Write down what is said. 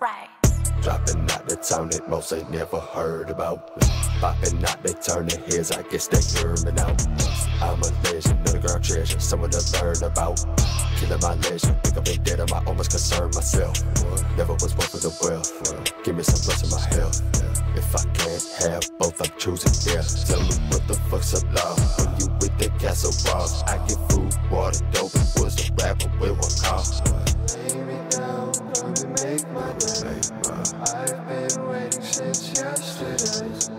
Right. Dropping out the town that most ain't never heard about. Popping out, they turn their heads, I guess they me now. I'm a legend, underground treasure, someone to learn about. Killing my legend, think I've been dead, I might almost concern myself. Never was one for the wealth. Give me some plus in my health. If I can't have both, I'm choosing death. Tell me what the fuck's up, love, When you with the castle walls, I get food, water, dope, I've been waiting since yesterday.